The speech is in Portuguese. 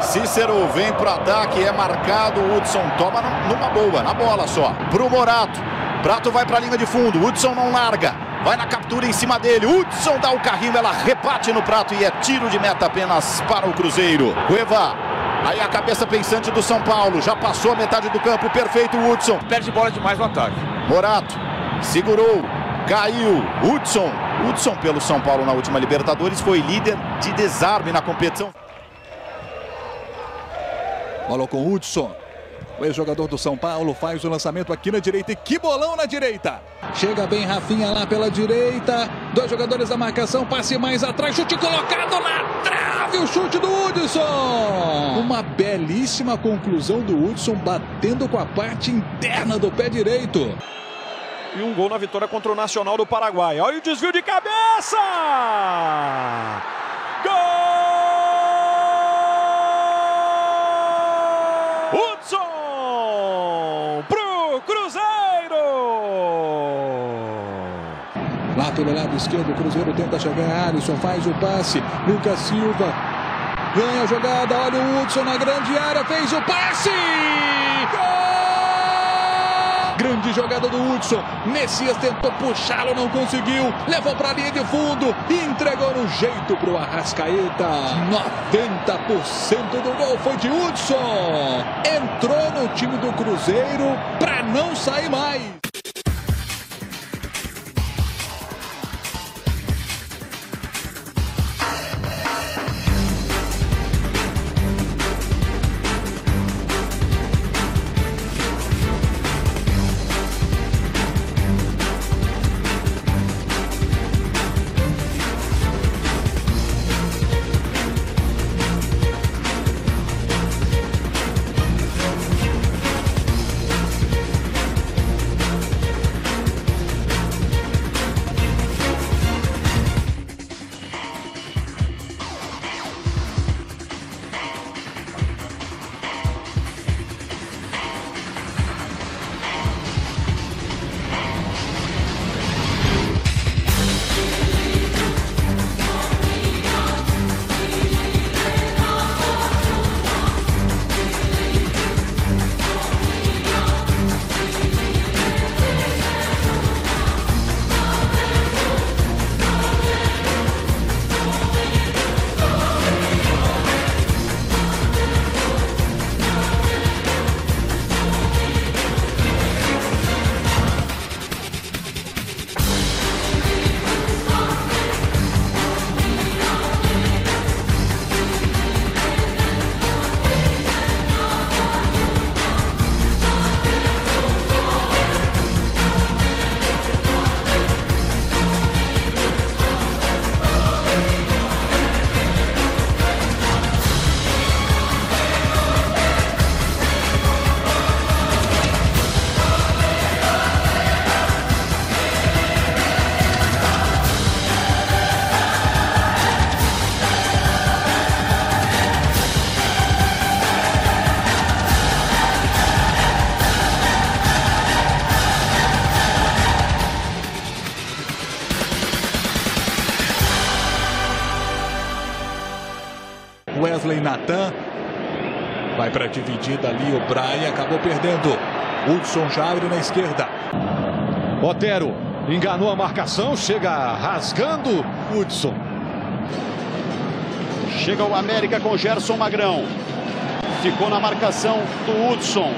Cícero vem pro ataque, é marcado. O Hudson toma numa boa, na bola só. Pro Morato. Prato vai pra linha de fundo. Hudson não larga. Vai na captura em cima dele. Hudson dá o carrinho, ela rebate no prato e é tiro de meta apenas para o Cruzeiro. Cueva. Aí a cabeça pensante do São Paulo. Já passou a metade do campo. Perfeito, Hudson. Perde bola demais no ataque. Morato. Segurou. Caiu. Hudson. Hudson pelo São Paulo na última Libertadores foi líder de desarme na competição. Bola com Hudson. O ex-jogador do São Paulo faz o lançamento aqui na direita e que bolão na direita. Chega bem Rafinha lá pela direita. Dois jogadores da marcação, passe mais atrás, chute colocado na trave, o chute do Hudson. Uma belíssima conclusão do Hudson batendo com a parte interna do pé direito. E um gol na vitória contra o Nacional do Paraguai. Olha o desvio de cabeça! Gol! Hudson pro Cruzeiro! Lá pelo lado esquerdo, o Cruzeiro tenta chegar. Alisson faz o passe. Lucas Silva ganha a jogada. Olha o Hudson na grande área. Fez o passe! Gol! Grande jogada do Hudson. Messias tentou puxá-lo, não conseguiu. Levou para a linha de fundo. Entregou no jeito para o Arrascaeta. 90% do gol foi de Hudson. Entrou no time do Cruzeiro para não sair mais. Wesley Natan. Vai para dividida ali o Brian, acabou perdendo. Hudson já abre na esquerda. Otero enganou a marcação, chega rasgando Hudson. Chega o América com Gerson Magrão. Ficou na marcação do Hudson.